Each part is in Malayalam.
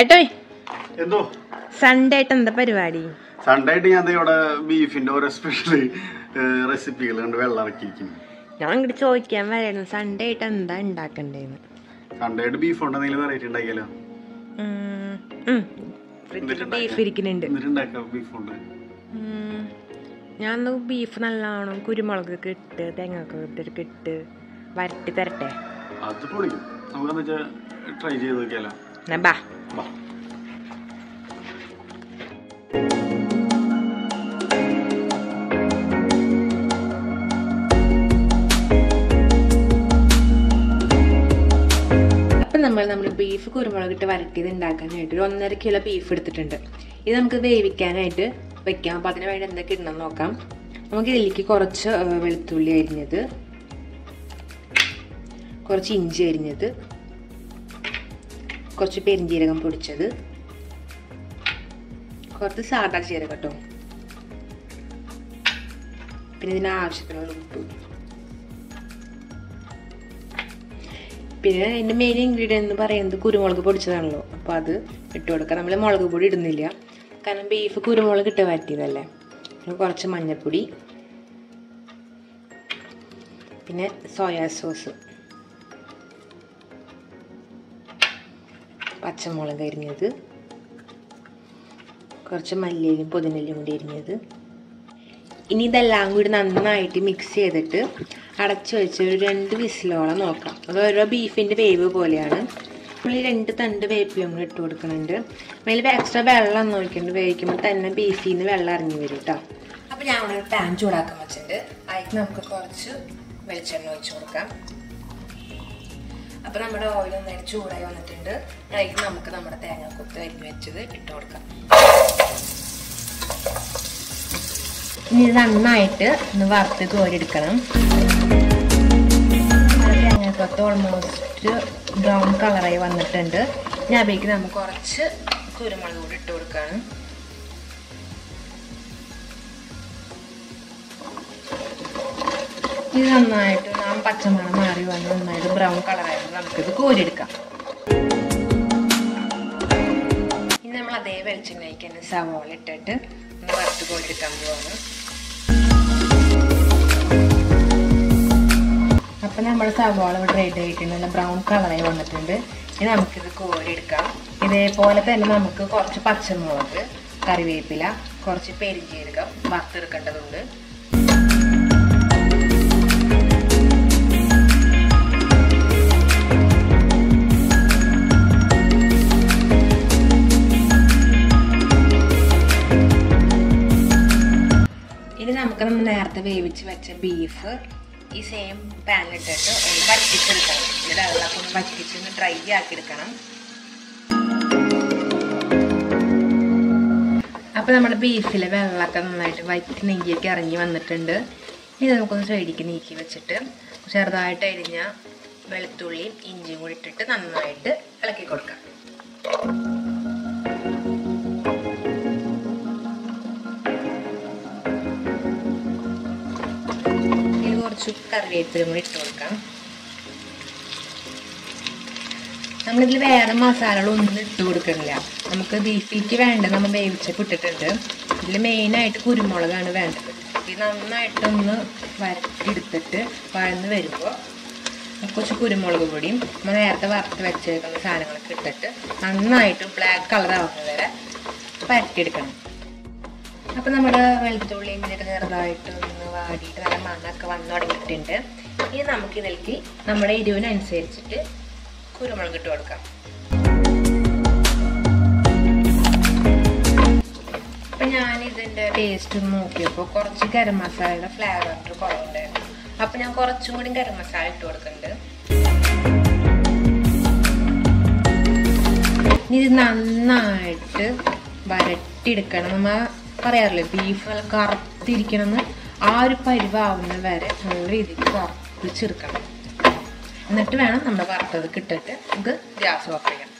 ഏട്ടോ എന്തോ? സൺഡേ ആയിട്ട് എന്താ പരിപാടി? സൺഡേ ആയിട്ട് ഞാൻ ഇവിടെ ബീഫിന്റെ ഓരോ സ്പെഷ്യൽ റെസിപ്പികൾ കണ്ട് വെള്ളം ഇറക്കിയിരിക്കുന്നു. ഞാൻ ഇങ്ങോട്ട് ചോദിക്കാൻ വരായിരുന്നു. സൺഡേ ആയിട്ട് എന്താ ഉണ്ടാക്കണ്ടേന്ന് സൺഡേ ആയിട്ട് ബീഫ് ഉണ്ടെന്നെങ്കിലും വെറൈറ്റി ഉണ്ടാക്കിയാലോ ബീഫ് ഇരിക്കുന്നുണ്ട്. ഞാൻ ബീഫ് നല്ലോണം കുരുമുളക് ഇട്ട് തേങ്ങയൊക്കെ ഇട്ടിട്ട് ഇട്ട് വരട്ടി തരട്ടെ? അത് പൊളിക്കും. വെച്ചാൽ ട്രൈ ചെയ്ത് നോക്കിയാലോ? ബാ. നമ്മൾ നമ്മൾ ബീഫ് കുരുമുളക് ഇട്ട് വരട്ടിയത് ഉണ്ടാക്കാനായിട്ട് ഒരു ഒന്നര കിലോ ബീഫ് എടുത്തിട്ടുണ്ട്. ഇത് നമുക്ക് വേവിക്കാനായിട്ട് വെക്കാം. അപ്പം അതിന് വേണ്ടി എന്തൊക്കെ ഇടണം നോക്കാം. നമുക്ക് ഇതിലേക്ക് കുറച്ച് വെളുത്തുള്ളി അരിഞ്ഞത് കുറച്ച് ഇഞ്ചി അരിഞ്ഞത് കുറച്ച് പെരിഞ്ജീരകം പൊടിച്ചത്. കുറച്ച് സാധാ ജീരകം കേട്ടോ പിന്നെ ഇതിന് ആവശ്യത്തിനുള്ള ഉപ്പ്. പിന്നെ അതിന്റെ മെയിൻ ഇൻഗ്രീഡിയന്റ് എന്ന് പറയുന്നത് കുരുമുളക് പൊടിച്ചതാണല്ലോ. അപ്പോൾ അത് ഇട്ട് കൊടുക്കാം നമ്മൾ മുളക് പൊടി ഇടുന്നില്ല. കാരണം ബീഫ് കുരുമുളക് ഇട്ട് പിന്നെ കുറച്ച് മഞ്ഞൾപ്പൊടി. പിന്നെ സോയാ സോസ് പച്ചമുളക് അരിഞ്ഞത്. കുറച്ച് മല്ലിയിലും പുതിനയിലും കൂടി അരിഞ്ഞത്. ഇനി ഇതെല്ലാം കൂടി നന്നായിട്ട് മിക്സ് ചെയ്തിട്ട് അടച്ചു വെച്ച് ഒരു രണ്ട് വിസിലോളം നോക്കാം. അത് ഓരോ ബീഫിന്റെ വേവ് പോലെയാണ്. നമ്മൾ രണ്ട് തണ്ട് വേപ്പിലും കൂടി ഇട്ട് കൊടുക്കുന്നുണ്ട്. അതിൽ എക്സ്ട്രാ വെള്ളം ഒന്നും ഒഴിക്കുന്നുണ്ട് വേവിക്കുമ്പോൾ തന്നെ ബീഫിൽ നിന്ന് വെള്ളം ഇറങ്ങി വരും കേട്ടോ അപ്പോൾ ഞാൻ ഒരു പാൻ ചൂടാക്കാൻ വെച്ചിട്ടുണ്ട്. അതിന് നമുക്ക് കുറച്ച് വെളിച്ചെണ്ണ ഒഴിച്ചു കൊടുക്കാം. അപ്പോൾ നമ്മുടെ ഓയിൽ നന്നായിട്ട് ചൂടായി വന്നിട്ടുണ്ട്. അതിലേക്ക് നമുക്ക് നമ്മുടെ തേങ്ങാക്കൊത്ത് അരിഞ്ഞ് വെച്ചത് ഇട്ട് കൊടുക്കാം. ഇനി നന്നായിട്ട് ഒന്ന് വറുത്ത് കോരിയെടുക്കണം. തേങ്ങാക്കൊത്ത് ഓൾമോസ്റ്റ് ബ്രൗൺ കളറായി വന്നിട്ടുണ്ട്. ഞാൻ അതിലേക്ക് നമുക്ക് കുറച്ച് കുരുമുളക് കൂടി ഇട്ട് കൊടുക്കുകയാണ് ഇത് നന്നായിട്ട് നാം പച്ചമണം മാറി വന്ന് നന്നായിട്ട് ബ്രൗൺ കളറായിട്ട് നമുക്കിത് കോരിയെടുക്കാം. ഇനി നമ്മൾ അതേ വെളിച്ചെണ്ണയ്ക്ക് തന്നെ സവോള ഇട്ടിട്ട് ഒന്ന് വറുത്ത് കോരിയെടുക്കാൻ പോവാണ്. അപ്പം നമ്മുടെ സവോള ഇവിടെ റെഡി ആയിട്ടുണ്ട്. നല്ല ബ്രൗൺ കളറായി വന്നിട്ടുണ്ട്. ഇനി നമുക്കിത് കോരിയെടുക്കാം. ഇതേപോലെ തന്നെ നമുക്ക് കുറച്ച് പച്ചമുളക് കറിവേപ്പില കുറച്ച് പെരിഞ്ചീരകം വറുത്തെടുക്കേണ്ടതുണ്ട്. നേരത്തെ വേവിച്ച് വെച്ച ബീഫ് ഈ സെയിം പാനിലിട്ടിട്ട് ഒന്ന് വറ്റിച്ചെടുക്കണം. ഇവിടെ വെള്ളമൊക്കെ ഒന്ന് വറ്റിച്ച് ഒന്ന് ഡ്രൈ ആക്കിയെടുക്കണം. അപ്പോൾ നമ്മുടെ ബീഫിലെ വെള്ളമൊക്കെ നന്നായിട്ട് വറ്റി നെയ്യൊക്കെ ഇറങ്ങി വന്നിട്ടുണ്ട്. ഇനി നമുക്കൊന്ന് സൈഡിലേക്ക് നീക്കി വെച്ചിട്ട് ചെറുതായിട്ട് അരിഞ്ഞ വെളുത്തുള്ളിയും ഇഞ്ചിയും കൂടി ഇട്ടിട്ട് നന്നായിട്ട് ഇളക്കി കൊടുക്കാം. കറിവേപ്പിലും കൂടി ഇട്ട് കൊടുക്കാം. നമ്മളിതിൽ വേറെ മസാലകളൊന്നും ഇട്ട് കൊടുക്കണില്ല. നമുക്ക് ബീഫിലേക്ക് വേണ്ട നമ്മൾ വേവിച്ചൊക്കെ ഇട്ടിട്ടുണ്ട്. ഇതിൽ മെയിനായിട്ട് കുരുമുളകാണ് വേണ്ടത്. ഇത് നന്നായിട്ടൊന്ന് വരട്ടിയെടുത്തിട്ട് വഴന്ന് വരുമ്പോൾ കുറച്ച് കുരുമുളക് പൊടിയും നമ്മൾ നേരത്തെ വറുത്ത് വെച്ചേക്കുന്ന സാധനങ്ങളൊക്കെ ഇട്ടിട്ട് നന്നായിട്ട് ബ്ലാക്ക് കളർ ആവുന്നത് വരെ അപ്പം നമ്മുടെ വെളുത്തുള്ളി ഇങ്ങനെ ചെറുതായിട്ട് ഒന്ന് വാടിയിട്ട് നല്ല മണ്ണൊക്കെ വന്നു തുടങ്ങിയിട്ടുണ്ട്. ഇനി നമുക്ക് ഇതിലേക്ക് നമ്മുടെ എരിവിനനുസരിച്ചിട്ട് കുരുമുളക് ഇട്ട് കൊടുക്കാം. അപ്പം ഞാൻ ഇതിന്റെ ടേസ്റ്റ് നോക്കിയപ്പോൾ കുറച്ച് ഗരം മസാലയുടെ ഫ്ലേവർ കുറവുണ്ടായിരുന്നു. അപ്പം ഞാൻ കുറച്ചും കൂടി ഗരം മസാല ഇട്ട് കൊടുക്കുന്നുണ്ട്. ഇത് നന്നായിട്ട് വരട്ടിയെടുക്കണം. നമ്മ പറയാറില്ലേ ബീഫ് നല്ല കറുത്തിരിക്കണമെന്ന്? ആ ഒരു പരിവാവുന്ന വരെ നല്ല രീതിക്ക് വറുപ്പിച്ചെടുക്കണം എന്നിട്ട് വേണം നമ്മൾ വറുത്തത് കിട്ടിട്ട് നമുക്ക് ഗ്യാസ് ഓഫ് ചെയ്യാം.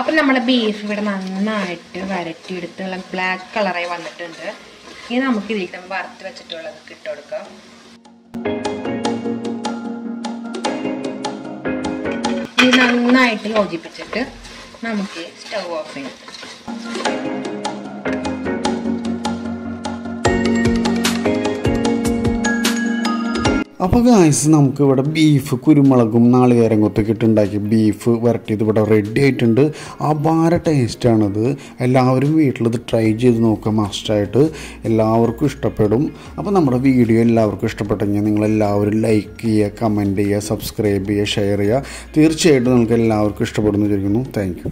അപ്പം നമ്മുടെ ബീഫ് ഇവിടെ നന്നായിട്ട് വരട്ടിയെടുത്ത് നല്ല ബ്ലാക്ക് കളറായി വന്നിട്ടുണ്ട്. ഇനി നമുക്ക് ഇതിലേക്ക് നമ്മൾ വറുത്ത് വെച്ചിട്ടുള്ളത് ഇട്ട് കൊടുക്കാം. ഇത് നന്നായിട്ട് യോജിപ്പിച്ചിട്ട് നമുക്ക് സ്റ്റവ് ഓഫ് ചെയ്യാം. അപ്പോൾ ഗായ്സ് നമുക്ക് ഇവിടെ ബീഫ് കുരുമുളകും നാളികേരം കൊത്തൊക്കെ ബീഫ് വരട്ടിയത് ഇവിടെ റെഡി ആയിട്ടുണ്ട്. ആ അപാര ടേസ്റ്റാണത് എല്ലാവരും വീട്ടിലത് ട്രൈ ചെയ്ത് നോക്കുക മസ്റ്റായിട്ട് എല്ലാവർക്കും ഇഷ്ടപ്പെടും. അപ്പോൾ നമ്മുടെ വീഡിയോ എല്ലാവർക്കും ഇഷ്ടപ്പെട്ടെങ്കിൽ നിങ്ങളെല്ലാവരും ലൈക്ക് ചെയ്യുക കമന്റ് ചെയ്യുക സബ്സ്ക്രൈബ് ചെയ്യുക ഷെയർ ചെയ്യുക. തീർച്ചയായിട്ടും നിങ്ങൾക്ക് എല്ലാവർക്കും ഇഷ്ടപ്പെടുന്നു വിചാരിക്കുന്നു. താങ്ക്